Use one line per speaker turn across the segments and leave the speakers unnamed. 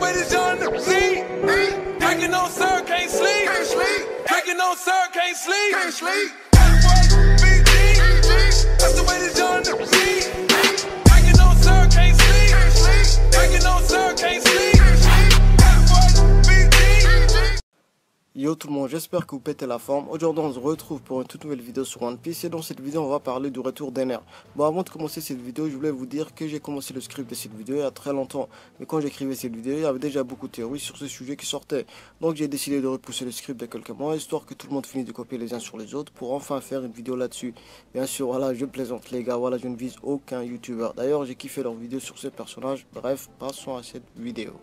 but it's on the beat. On sir, can't sleep. Can't sleep. On sir, can't sleep. Can't sleep.
Tout le monde, j'espère que vous pétez la forme. Aujourd'hui on se retrouve pour une toute nouvelle vidéo sur One Piece et dans cette vidéo on va parler du retour d'Ener. Bon avant de commencer cette vidéo, je voulais vous dire que j'ai commencé le script de cette vidéo il y a très longtemps. Mais quand j'écrivais cette vidéo, il y avait déjà beaucoup de théories sur ce sujet qui sortaient. Donc j'ai décidé de repousser le script de quelques mois, histoire que tout le monde finisse de copier les uns sur les autres pour enfin faire une vidéo là-dessus. Bien sûr, voilà, je plaisante les gars, voilà, je ne vise aucun youtubeur. D'ailleurs j'ai kiffé leur vidéo sur ce personnage. Bref, passons à cette vidéo.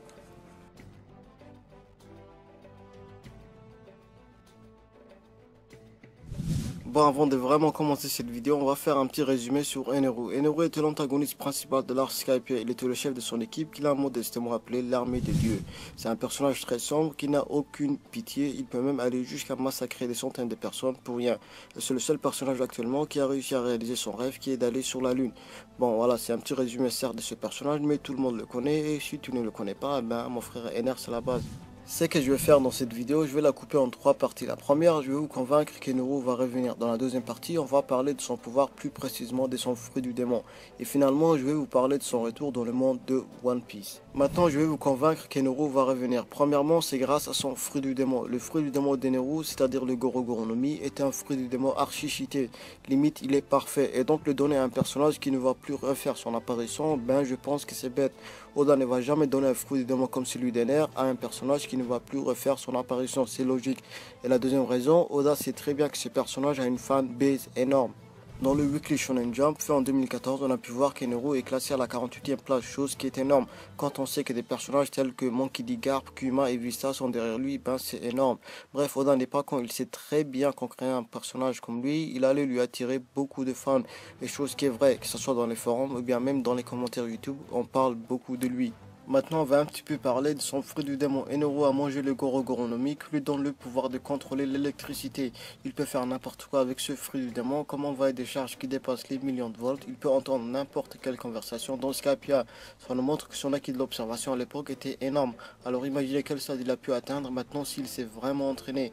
Bon, avant de vraiment commencer cette vidéo, on va faire un petit résumé sur Eneru. Eneru était l'antagoniste principal de l'art Skype. Il était le chef de son équipe, qu'il a modestement appelé l'armée des dieux. C'est un personnage très sombre qui n'a aucune pitié. Il peut même aller jusqu'à massacrer des centaines de personnes pour rien. C'est le seul personnage actuellement qui a réussi à réaliser son rêve, qui est d'aller sur la lune. Bon, voilà, c'est un petit résumé certes de ce personnage, mais tout le monde le connaît. Et si tu ne le connais pas, ben mon frère Ener, c'est la base. Ce que je vais faire dans cette vidéo, je vais la couper en trois parties. La première, je vais vous convaincre qu'Enero va revenir. Dans la deuxième partie, on va parler de son pouvoir, plus précisément de son fruit du démon. Et finalement, je vais vous parler de son retour dans le monde de One Piece. Maintenant, je vais vous convaincre qu'Enero va revenir. Premièrement, c'est grâce à son fruit du démon. Le fruit du démon d'Enero, c'est-à-dire le Gorogoronomi, est un fruit du démon archi-cheaté. Limite, il est parfait. Et donc, le donner à un personnage qui ne va plus refaire son apparition, ben je pense que c'est bête. Oda ne va jamais donner un fruit du démon comme celui d'Ener à un personnage qui ne va plus refaire son apparition, c'est logique. Et la deuxième raison, Oda sait très bien que ce personnage a une fan base énorme. Dans le Weekly Shonen Jump fait en 2014, on a pu voir qu'Enero est classé à la 48e place, chose qui est énorme. Quand on sait que des personnages tels que Monkey D. Garp, Kuma et Vista sont derrière lui, ben c'est énorme. Bref, Oda n'est pas con, il sait très bien qu'en créant un personnage comme lui, il allait lui attirer beaucoup de fans. Et chose qui est vraie, que ce soit dans les forums ou bien même dans les commentaires YouTube, on parle beaucoup de lui. Maintenant, on va un petit peu parler de son fruit du démon. Enero a mangé le Gorogoronomi qui lui donne le pouvoir de contrôler l'électricité. Il peut faire n'importe quoi avec ce fruit du démon, comme envoyer des charges qui dépassent les millions de volts? Il peut entendre n'importe quelle conversation. Dans Skypia, ça nous montre que son acquis de l'observation à l'époque était énorme. Alors imaginez quel stade il a pu atteindre maintenant s'il s'est vraiment entraîné.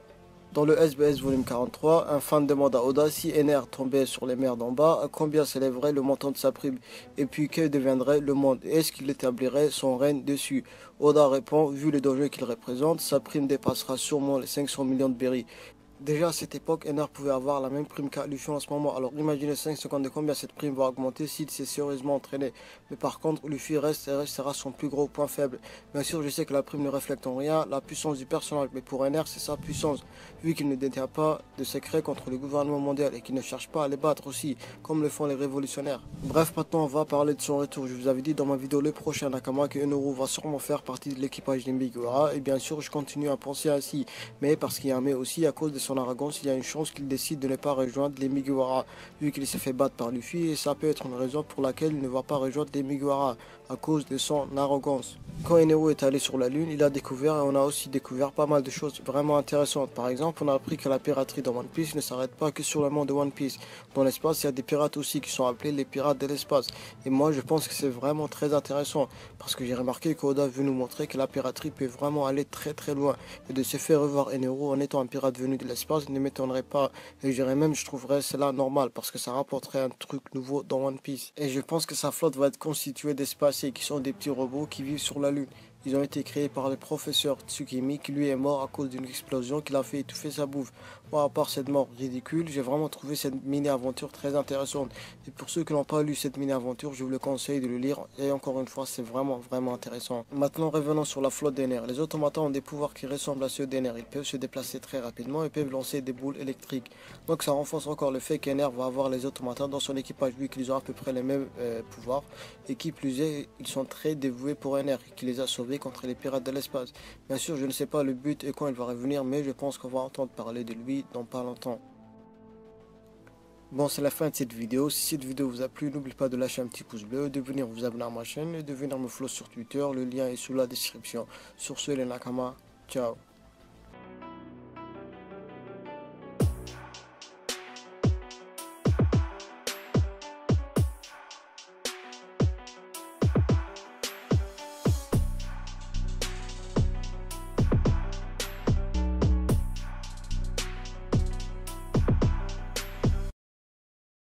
Dans le SBS volume 43, un fan demande à Oda si Ener tombait sur les mers d'en bas, à combien s'élèverait le montant de sa prime, et puis que deviendrait le monde, est-ce qu'il établirait son règne dessus? Oda répond, vu le danger qu'il représente, sa prime dépassera sûrement les 500 millions de berries. Déjà à cette époque, Ener pouvait avoir la même prime qu'à Luffy en ce moment. Alors imaginez 5 secondes de combien cette prime va augmenter s'il s'est sérieusement entraîné. Mais par contre, Luffy reste et restera son plus gros point faible. Bien sûr, je sais que la prime ne reflète en rien la puissance du personnage, mais pour Ener, c'est sa puissance. Vu qu'il ne détient pas de secrets contre le gouvernement mondial et qu'il ne cherche pas à les battre aussi, comme le font les révolutionnaires. Bref, maintenant on va parler de son retour. Je vous avais dit dans ma vidéo le prochain Nakama que Enoro va sûrement faire partie de l'équipage d'Embigura. Et bien sûr, je continue à penser ainsi. Mais parce qu'il y a un mais aussi à cause de son arrogance, il y a une chance qu'il décide de ne pas rejoindre les Miguara, vu qu'il s'est fait battre par Luffy, et ça peut être une raison pour laquelle il ne va pas rejoindre les Miguara, à cause de son arrogance. Quand Enero est allé sur la Lune, il a découvert, et on a aussi découvert pas mal de choses vraiment intéressantes. Par exemple, on a appris que la piraterie dans One Piece ne s'arrête pas que sur le monde de One Piece. Dans l'espace, il y a des pirates aussi qui sont appelés les pirates de l'espace. Et moi, je pense que c'est vraiment très intéressant, parce que j'ai remarqué qu'Oda veut nous montrer que la piraterie peut vraiment aller très très loin. Et de se faire revoir Enero en étant un pirate venu de l'espace ne m'étonnerait pas. Et je dirais même, je trouverais cela normal, parce que ça rapporterait un truc nouveau dans One Piece. Et je pense que sa flotte va être constituée d'espaciers qui sont des petits robots qui vivent sur la Lune. Ils ont été créés par le professeur Tsukimi qui lui est mort à cause d'une explosion qui l'a fait étouffer sa bouffe. Moi, à part cette mort ridicule, j'ai vraiment trouvé cette mini-aventure très intéressante. Et pour ceux qui n'ont pas lu cette mini-aventure, je vous le conseille de le lire. Et encore une fois, c'est vraiment, vraiment intéressant. Maintenant, revenons sur la flotte d'Ener. Les automatons ont des pouvoirs qui ressemblent à ceux d'Ener. Ils peuvent se déplacer très rapidement et peuvent lancer des boules électriques. Donc ça renforce encore le fait qu'Ener va avoir les automatons dans son équipage, vu qu'ils ont à peu près les mêmes euh, pouvoirs. Et qui plus est, ils sont très dévoués pour Ener, qui les a sauvés contre les pirates de l'espace. Bien sûr, je ne sais pas le but et quand il va revenir, mais je pense qu'on va entendre parler de lui dans pas longtemps. Bon, c'est la fin de cette vidéo. Si cette vidéo vous a plu, n'oubliez pas de lâcher un petit pouce bleu, de venir vous abonner à ma chaîne et de venir me follow sur Twitter. Le lien est sous la description. Sur ce, les Nakama, ciao